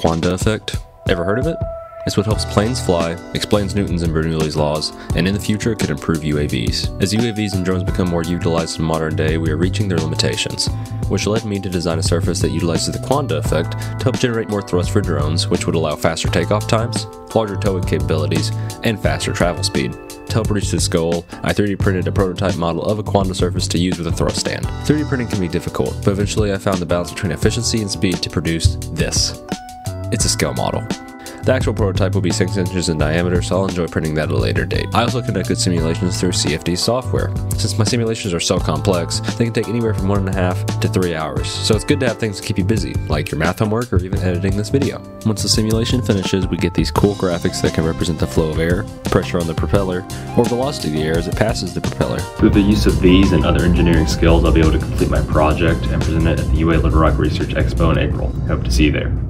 Coanda effect. Ever heard of it? It's what helps planes fly, explains Newton's and Bernoulli's laws, and in the future could improve UAVs. As UAVs and drones become more utilized in modern day, we are reaching their limitations, which led me to design a surface that utilizes the Coanda effect to help generate more thrust for drones, which would allow faster takeoff times, larger towing capabilities, and faster travel speed. To help reach this goal, I 3D printed a prototype model of a Coanda surface to use with a thrust stand. 3D printing can be difficult, but eventually I found the balance between efficiency and speed to produce this. Scale model. The actual prototype will be 6 inches in diameter, so I'll enjoy printing that at a later date. I also conducted simulations through CFD software. Since my simulations are so complex, they can take anywhere from one and a half to three hours, so it's good to have things to keep you busy, like your math homework or even editing this video. Once the simulation finishes, we get these cool graphics that can represent the flow of air, pressure on the propeller, or velocity of the air as it passes the propeller. Through the use of these and other engineering skills, I'll be able to complete my project and present it at the UA Little Rock Research Expo in April. Hope to see you there.